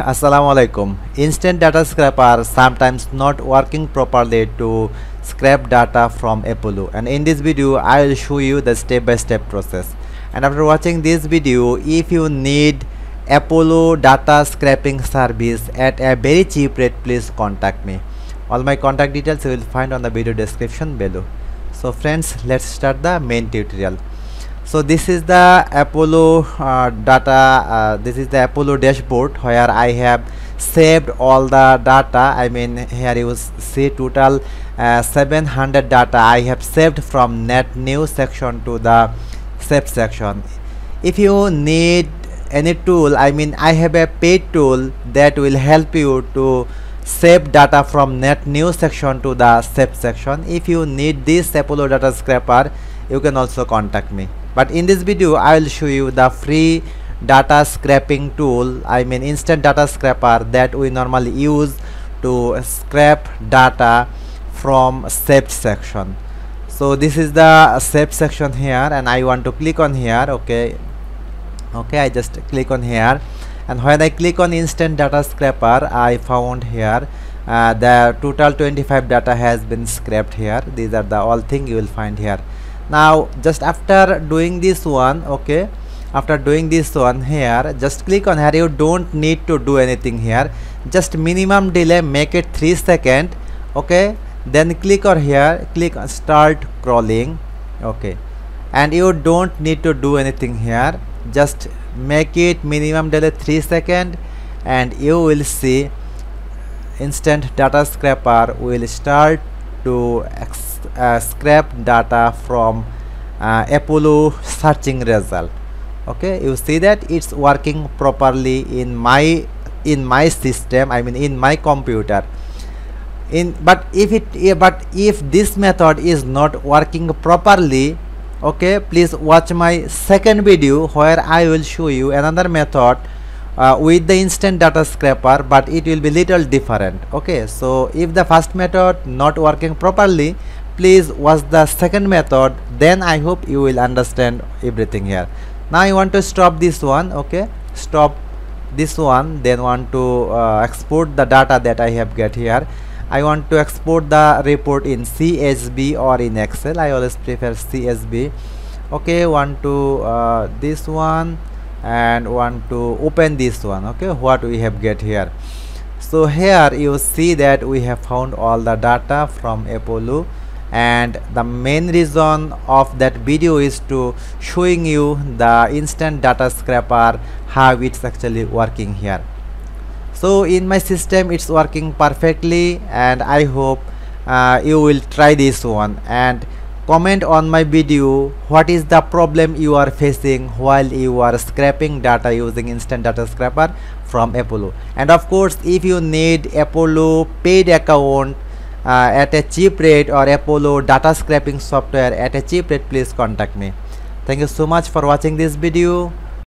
Assalamualaikum. Instant data scraper sometimes not working properly to scrape data from Apollo and in this video I will show you the step by step process and after watching this video if you need Apollo data scraping service at a very cheap rate please contact me. All my contact details you will find on the video description below. So friends let's start the main tutorial so this is the apollo uh, data uh, this is the apollo dashboard where i have saved all the data. I mean here you see total uh, 700 data i have saved from net new section to the save section. If you need any tool i mean i have a paid tool that will help you to save data from net new section to the save section. If you need this apollo data scraper you can also contact me but in this video I will show you the free data scraping tool. I mean instant data scraper that we normally use to scrape data from saved section. So this is the saved section here and I want to click on here okay? Okay I just click on here. And when I click on instant data scraper I found here uh, the total 25 data has been scraped here. These are the all thing you will find here now just after doing this one okay after doing this one here just click on here. You don't need to do anything here. Just minimum delay make it 3 second okay? Then click on here click on start crawling okay? And you don't need to do anything here. Just make it minimum delay 3 second and you will see instant data scraper will start to uh, scrape data from uh, Apollo searching result. Okay you see that it's working properly in my in my system I mean in my computer. In but if it but if this method is not working properly okay please watch my second video where I will show you another method uh, with the instant data scraper but it will be little different. Okay so if the first method not working properly please watch the second method. Then i hope you will understand everything here. Now you want to stop this one okay? Stop this one then want to uh, export the data that i have get here. I want to export the report in csv or in excel. I always prefer csv okay want to uh, this one and want to open this one okay? What we have get here. So here you see that we have found all the data from apollo and the main reason of that video is to showing you the instant data scraper how it's actually working here. So in my system it's working perfectly and i hope uh, you will try this one. And comment on my video what is the problem you are facing while you are scraping data using instant data scraper from apollo? And of course if you need apollo paid account uh, at a cheap rate or Apollo data scraping software at a cheap rate please contact me. Thank you so much for watching this video